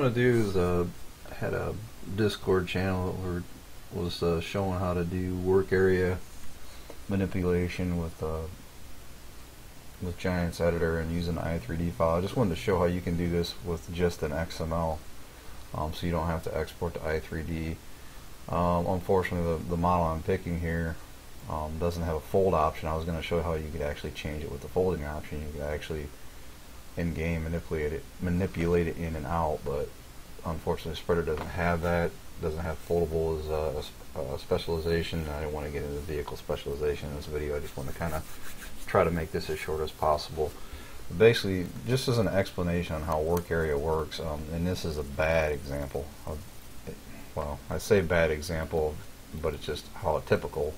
going to do is uh, had a Discord channel that was uh, showing how to do work area manipulation with uh, with Giants Editor and using the i3D file. I just wanted to show how you can do this with just an XML, um, so you don't have to export to i3D. Um, unfortunately, the, the model I'm picking here um, doesn't have a fold option. I was going to show how you could actually change it with the folding option. You could actually in-game manipulate it, manipulate it in and out, but unfortunately, Spreader doesn't have that. Doesn't have foldable as a, a specialization. I didn't want to get into vehicle specialization in this video. I just want to kind of try to make this as short as possible. Basically, just as an explanation on how work area works, um, and this is a bad example. Of, well, I say bad example, but it's just how a typical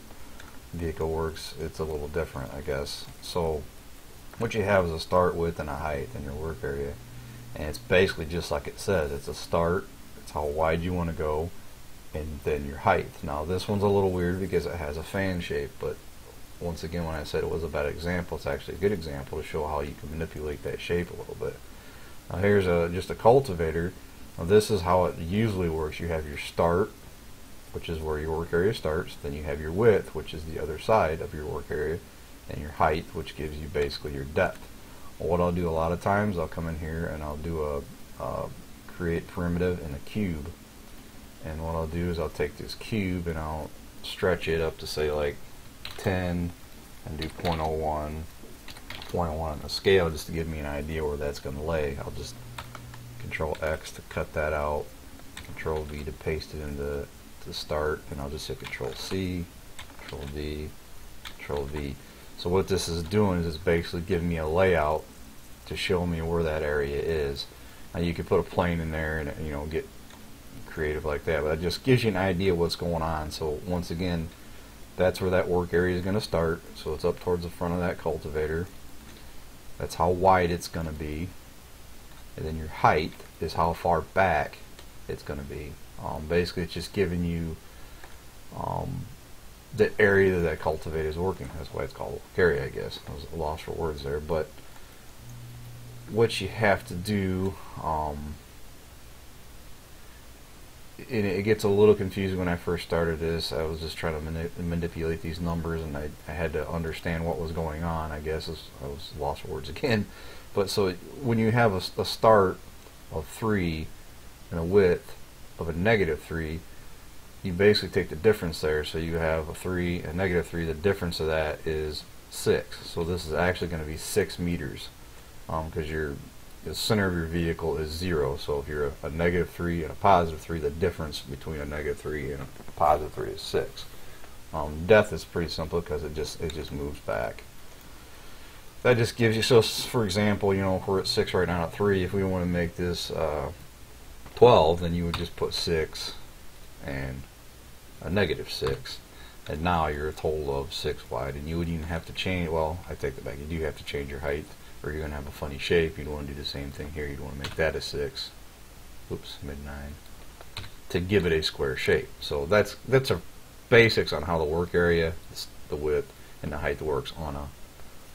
vehicle works. It's a little different, I guess. So what you have is a start width and a height in your work area. And it's basically just like it says it's a start it's how wide you want to go and then your height. Now this one's a little weird because it has a fan shape but once again when I said it was a bad example it's actually a good example to show how you can manipulate that shape a little bit. Now here's a just a cultivator. Now this is how it usually works. You have your start which is where your work area starts then you have your width which is the other side of your work area and your height, which gives you basically your depth. What I'll do a lot of times, I'll come in here and I'll do a, a create primitive in a cube. And what I'll do is I'll take this cube and I'll stretch it up to say like 10 and do 0.01, 0.01 on the scale just to give me an idea where that's going to lay. I'll just control X to cut that out, control V to paste it into the start, and I'll just hit control C, control D, control V. So what this is doing is it's basically giving me a layout to show me where that area is. Now you could put a plane in there and you know get creative like that, but it just gives you an idea of what's going on. So once again, that's where that work area is going to start. So it's up towards the front of that cultivator. That's how wide it's going to be. And then your height is how far back it's going to be. Um, basically, it's just giving you um, the area that that cultivator is working. That's why it's called area, I guess. I was lost for words there. But what you have to do, um, and it gets a little confusing when I first started this. I was just trying to mani manipulate these numbers, and I, I, had to understand what was going on. I guess I was lost for words again. But so when you have a, a start of three and a width of a negative three, you basically take the difference there. So you have a 3 and negative 3. The difference of that is 6. So this is actually going to be 6 meters because um, your the center of your vehicle is 0. So if you're a, a negative 3 and a positive 3, the difference between a negative 3 and a positive 3 is 6. Um, depth is pretty simple because it just it just moves back. That just gives you, so for example, you know, we're at 6 right now at 3, if we want to make this uh, 12, then you would just put 6 and a negative 6 and now you're a total of 6 wide and you would even have to change well I take that back you do have to change your height or you're gonna have a funny shape you'd want to do the same thing here you'd want to make that a 6 oops mid 9 to give it a square shape. So that's that's a basics on how the work area the width and the height works on a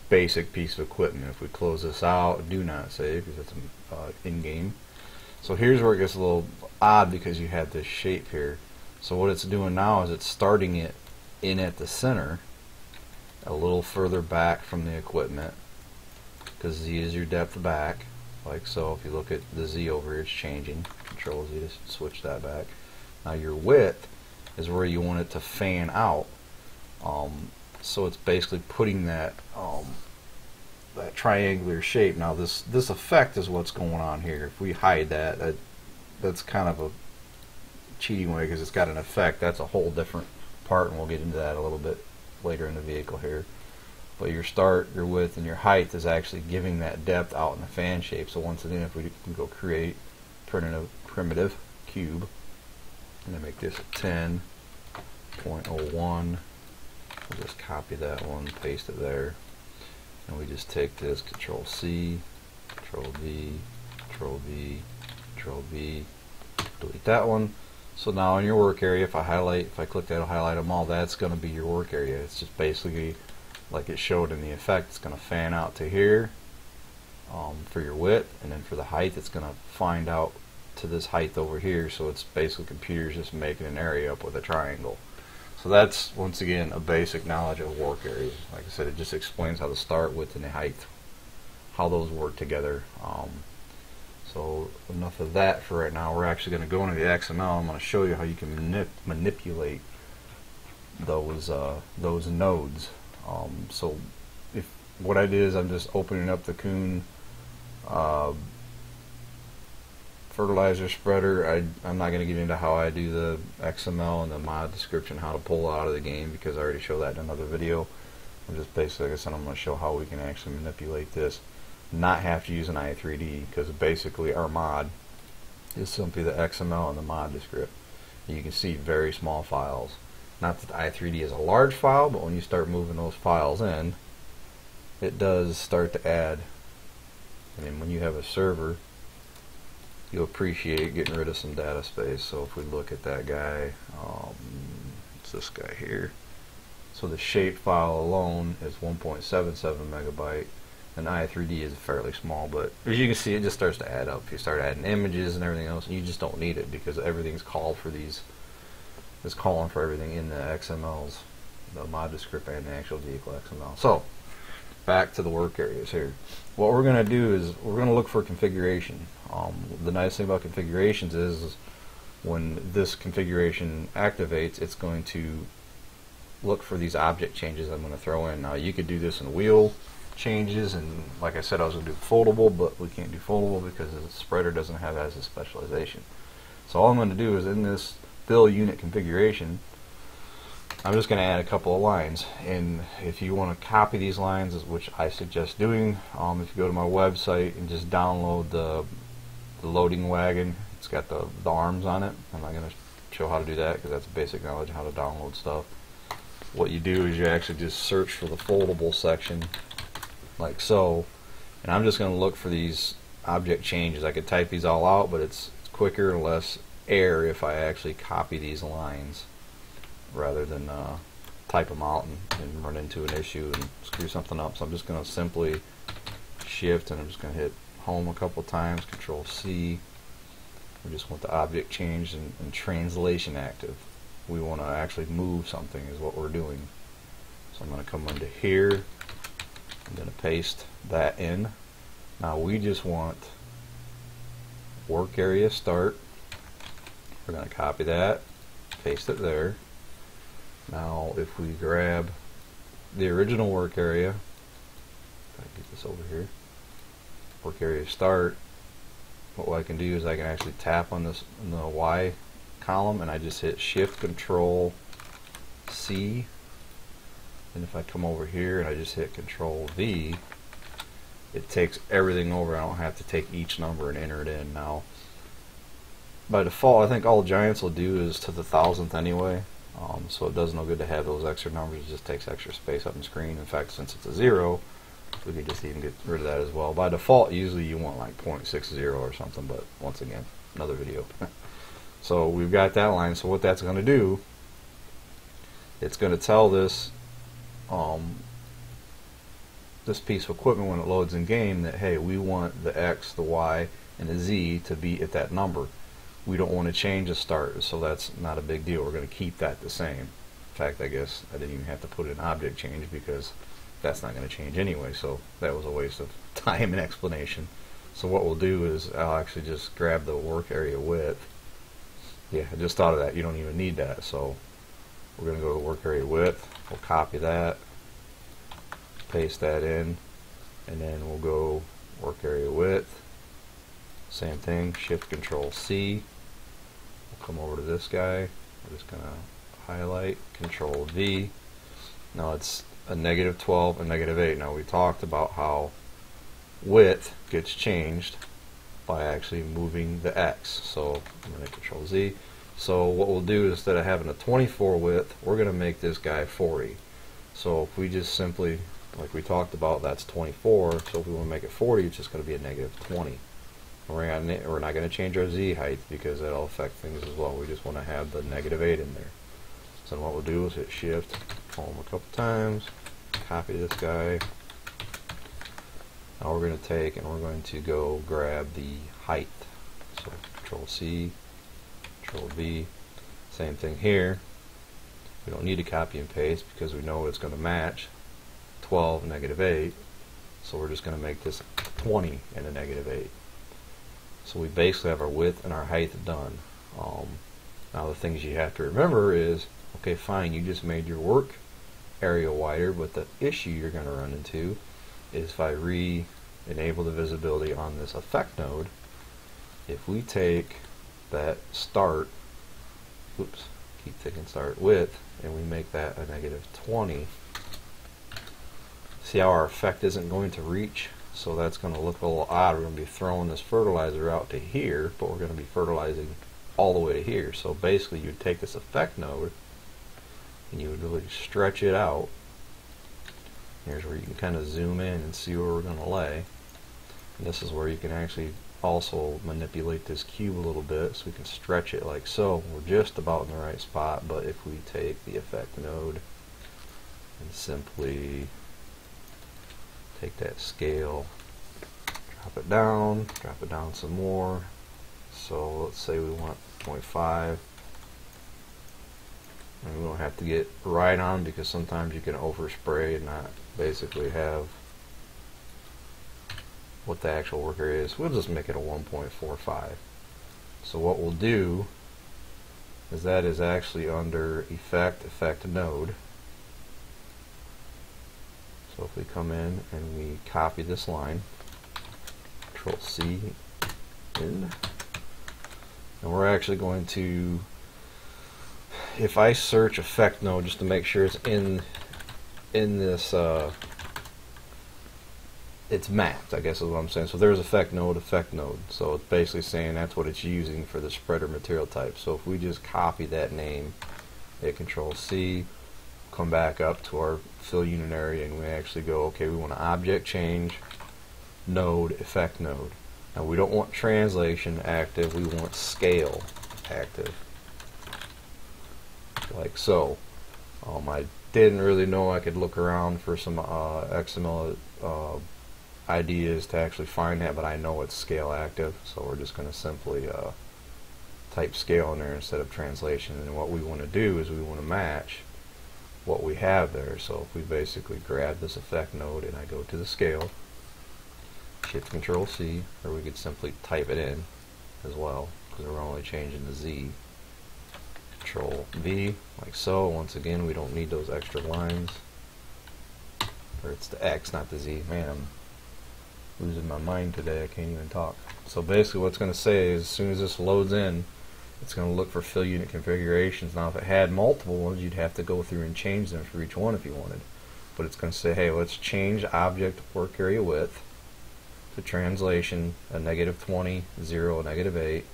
basic piece of equipment. If we close this out do not save because it's uh, in-game. So here's where it gets a little odd because you have this shape here so what it's doing now is it's starting it in at the center, a little further back from the equipment, because Z is your depth back, like so. If you look at the Z over here, it's changing. Control Z to switch that back. Now your width is where you want it to fan out. Um, so it's basically putting that um, that triangular shape. Now this this effect is what's going on here. If we hide that, that that's kind of a cheating way because it's got an effect. That's a whole different part, and we'll get into that a little bit later in the vehicle here. But your start, your width, and your height is actually giving that depth out in the fan shape. So once again, if we go create primitive, primitive cube, and then make this 10.01, we'll just copy that one, paste it there, and we just take this, Control C, Control V, Control V, Control V, delete that one. So now in your work area, if I highlight, if I click that, highlight them all, that's going to be your work area. It's just basically like it showed in the effect. It's going to fan out to here um, for your width, and then for the height, it's going to find out to this height over here. So it's basically computers just making an area up with a triangle. So that's once again a basic knowledge of work area. Like I said, it just explains how the start, width, and the height, how those work together. Um, so enough of that for right now. We're actually going to go into the XML. I'm going to show you how you can manip manipulate those uh, those nodes. Um, so if what I did is I'm just opening up the Kuhn uh, fertilizer spreader. I, I'm not going to get into how I do the XML and the mod description, how to pull out of the game, because I already showed that in another video. I'm just basically, like I said, I'm going to show how we can actually manipulate this, not have to use an i3D, because basically our mod is simply the XML and the mod script. You can see very small files. Not that the i3D is a large file, but when you start moving those files in, it does start to add. And then when you have a server, you'll appreciate getting rid of some data space. So if we look at that guy, um, it's this guy here. So the shape file alone is 1.77 megabyte, and i3D is fairly small, but as you can see, it just starts to add up. You start adding images and everything else, and you just don't need it because everything's called for these. It's calling for everything in the XMLs, the mod script and the actual vehicle XML. So back to the work areas here. What we're going to do is we're going to look for configuration. Um, the nice thing about configurations is, is when this configuration activates, it's going to look for these object changes I'm going to throw in. Now you could do this in wheel changes and like I said I was going to do foldable but we can't do foldable because the spreader doesn't have as a specialization. So all I'm going to do is in this fill unit configuration I'm just going to add a couple of lines. And if you want to copy these lines which I suggest doing um, if you go to my website and just download the, the loading wagon it's got the, the arms on it. I'm not going to show how to do that because that's basic knowledge how to download stuff. What you do is you actually just search for the foldable section like so and I'm just going to look for these object changes I could type these all out but it's, quicker and less error if I actually copy these lines rather than uh, type them out and, and, run into an issue and screw something up so I'm just going to simply shift and I'm just going to hit home a couple times control C we just want the object changed and, and translation active we want to actually move something is what we're doing. So I'm going to come under here. I'm going to paste that in. Now we just want work area start. We're going to copy that, paste it there. Now if we grab the original work area, I get this over here, work area start, what I can do is I can actually tap on this on the Y column and I just hit shift control C and if I come over here and I just hit control V it takes everything over. I don't have to take each number and enter it in now. By default I think all Giants will do is to the thousandth anyway. Um, so it does no good to have those extra numbers. It just takes extra space up on screen. In fact since it's a zero we could just even get rid of that as well. By default usually you want like 0.60 or something but once again another video. So we've got that line. So what that's going to do, it's going to tell this um, this piece of equipment when it loads in game that hey, we want the X, the Y, and the Z to be at that number. We don't want to change the start, so that's not a big deal. We're going to keep that the same. In fact, I guess I didn't even have to put an object change because that's not going to change anyway, so that was a waste of time and explanation. So what we'll do is I'll actually just grab the work area width yeah, I just thought of that. You don't even need that. So we're going to go to work area width. We'll copy that, paste that in, and then we'll go work area width. Same thing, shift control C. We'll come over to this guy. We're just to highlight, control V. Now it's a negative 12 and negative 8. Now we talked about how width gets changed by actually moving the X. So I'm going to control Z. So what we'll do is instead of having a 24 width, we're going to make this guy 40. So if we just simply, like we talked about, that's 24. So if we want to make it 40, it's just going to be a negative 20. We're, gonna, we're not going to change our Z height because that'll affect things as well. We just want to have the negative 8 in there. So what we'll do is hit Shift, home a couple times, copy this guy, now we're going to take and we're going to go grab the height. So Control C, Control V. Same thing here. We don't need to copy and paste because we know it's going to match 12, negative 8. So we're just going to make this 20 and a negative 8. So we basically have our width and our height done. Um, now the things you have to remember is, okay, fine, you just made your work area wider, but the issue you're going to run into is if I re-enable the visibility on this effect node, if we take that start, oops, keep taking start width, and we make that a negative 20, see how our effect isn't going to reach so that's going to look a little odd. We're going to be throwing this fertilizer out to here, but we're going to be fertilizing all the way to here. So basically you'd take this effect node and you would really stretch it out. Here's where you can kind of zoom in and see where we're going to lay. And this is where you can actually also manipulate this cube a little bit so we can stretch it like so. We're just about in the right spot, but if we take the effect node and simply take that scale, drop it down, drop it down some more. So let's say we want 0.5. And we don't have to get right on because sometimes you can overspray and not basically have what the actual worker is. We'll just make it a 1.45. So what we'll do is that is actually under effect, effect node. So if we come in and we copy this line, Control C in, and we're actually going to, if I search effect node just to make sure it's in in this, uh, it's mapped, I guess is what I'm saying. So there's effect node, effect node. So it's basically saying that's what it's using for the spreader material type. So if we just copy that name, hit Control C, come back up to our fill unit area and we actually go, okay, we want an object change node, effect node. Now we don't want translation active, we want scale active. Like so. Um, I didn't really know I could look around for some uh, XML uh, ideas to actually find that, but I know it's scale active, so we're just going to simply uh, type scale in there instead of translation. And what we want to do is we want to match what we have there. So if we basically grab this effect node and I go to the scale, Shift Control C, or we could simply type it in as well, because we're only changing the Z. Control V, like so. Once again, we don't need those extra lines. Or it's the X, not the Z. Man, I'm losing my mind today. I can't even talk. So basically what it's going to say is as soon as this loads in, it's going to look for fill unit configurations. Now if it had multiple ones, you'd have to go through and change them for each one if you wanted. But it's going to say, hey, let's change object work area width to translation a negative 20, 0, negative 8.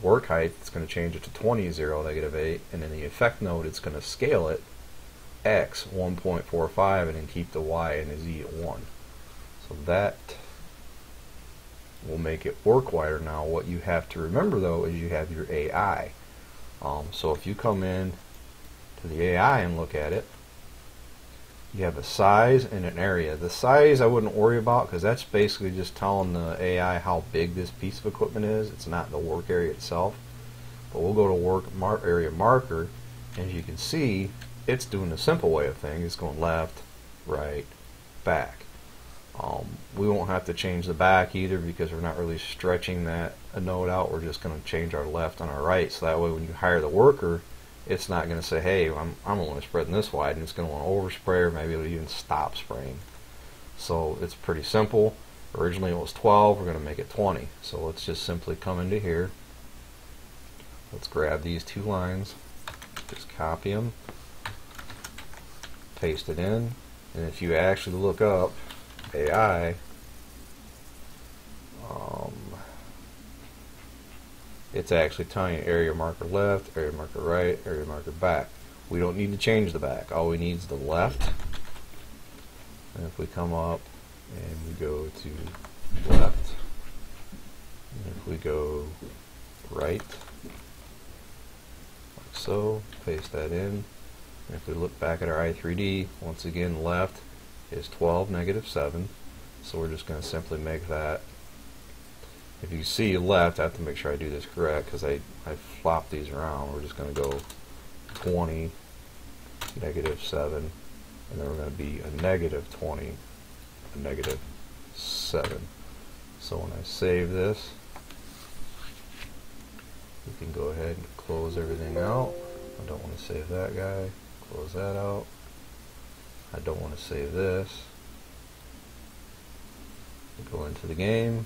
Work height, it's going to change it to 20, 0, negative 8. And in the effect node, it's going to scale it x 1.45 and then keep the y and the z at 1. So that will make it work wider now. What you have to remember though is you have your AI. Um, so if you come in to the AI and look at it, you have a size and an area. The size I wouldn't worry about because that's basically just telling the AI how big this piece of equipment is. It's not the work area itself. But we'll go to work mar area marker and as you can see it's doing the simple way of things. It's going left, right, back. Um, we won't have to change the back either because we're not really stretching that a node out. We're just going to change our left and our right. So that way when you hire the worker, it's not going to say, hey, I'm, I'm only spreading this wide. And it's going to want to overspray or maybe it'll even stop spraying. So it's pretty simple. Originally it was 12. We're going to make it 20. So let's just simply come into here. Let's grab these two lines. Just copy them. Paste it in. And if you actually look up AI, um, it's actually telling you area marker left, area marker right, area marker back. We don't need to change the back. All we need is the left. And if we come up and we go to left, and if we go right, like so, paste that in. And if we look back at our i3D, once again left, is 12, negative 7. So we're just going to simply make that if you see left, I have to make sure I do this correct because I, I flop these around. We're just going to go 20, negative 7, and then we're going to be a negative 20, a negative 7. So when I save this, we can go ahead and close everything out. I don't want to save that guy. Close that out. I don't want to save this. Go into the game.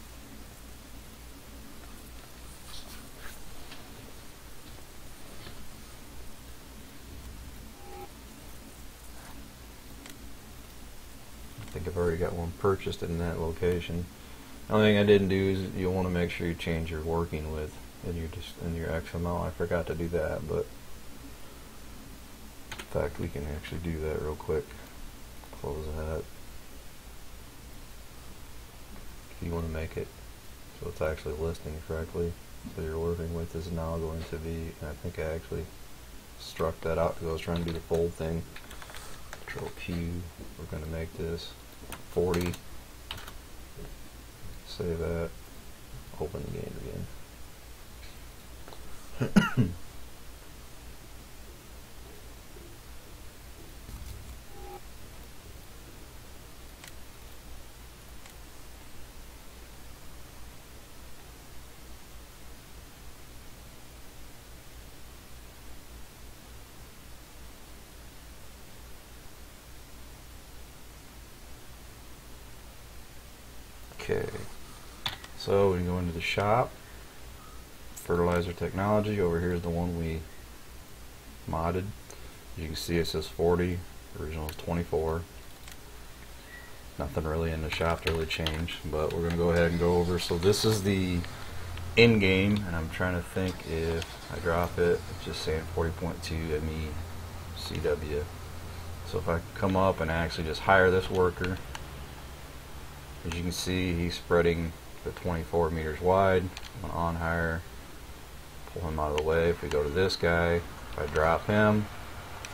I think I've already got one purchased in that location. The only thing I didn't do is you want to make sure you change your working with in your just in your XML. I forgot to do that, but in fact we can actually do that real quick. Close that. If you want to make it so it's actually listing correctly, so you're working with is now going to be. I think I actually struck that out because I was trying to do the fold thing. Control Q. We're going to make this 40. Save that. Open the game again. Okay, so we go into the shop, fertilizer technology, over here is the one we modded. You can see it says 40, original is 24. Nothing really in the shop to really change, but we're going to go ahead and go over. So this is the in-game, and I'm trying to think if I drop it, it's just saying 40.2 ME CW. So if I come up and actually just hire this worker, as you can see, he's spreading the 24 meters wide. I'm going to on hire, pull him out of the way. If we go to this guy, if I drop him,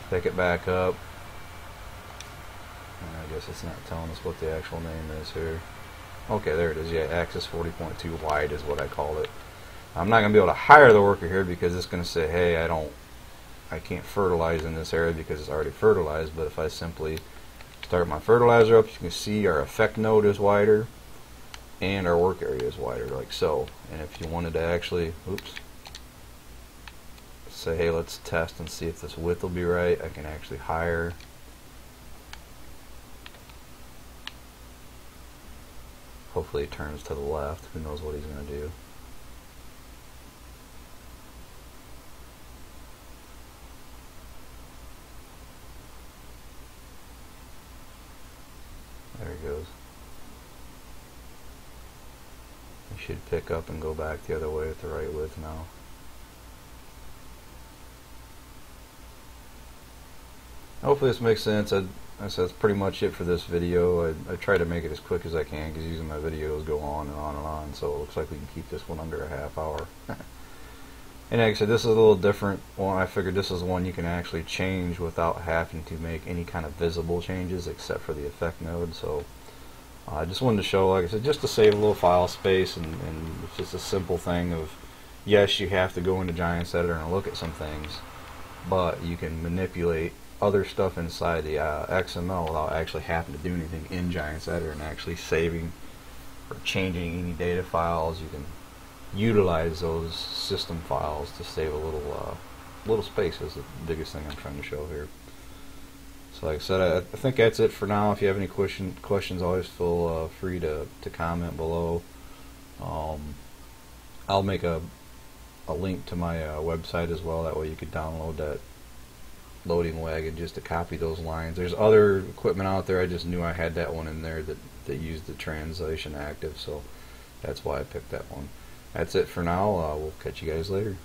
pick it back up, I guess it's not telling us what the actual name is here. Okay, there it is. Yeah, axis 40.2 wide is what I called it. I'm not going to be able to hire the worker here because it's going to say, hey, I don't, I can't fertilize in this area because it's already fertilized. But if I simply start my fertilizer up, you can see our effect node is wider and our work area is wider like so. And if you wanted to actually, oops, say hey let's test and see if this width will be right, I can actually hire Hopefully it turns to the left. Who knows what he's going to do. There he goes. He should pick up and go back the other way at the right width now. Hopefully this makes sense. I, that's pretty much it for this video. I, I try to make it as quick as I can because using my videos go on and on and on. So it looks like we can keep this one under a half hour. and like I said, this is a little different one. I figured this is one you can actually change without having to make any kind of visible changes except for the effect node. So I just wanted to show, like I said, just to save a little file space and, and it's just a simple thing of yes, you have to go into Giants Editor and look at some things, but you can manipulate other stuff inside the uh, XML without actually having to do anything in Giants Editor and actually saving or changing any data files. You can utilize those system files to save a little uh, little space is the biggest thing I'm trying to show here. So like I said, I, I think that's it for now. If you have any question, questions, always feel uh, free to, to comment below. Um, I'll make a, a link to my uh, website as well. That way you could download that loading wagon just to copy those lines. There's other equipment out there. I just knew I had that one in there that, that used the translation active, so that's why I picked that one. That's it for now. Uh, we'll catch you guys later.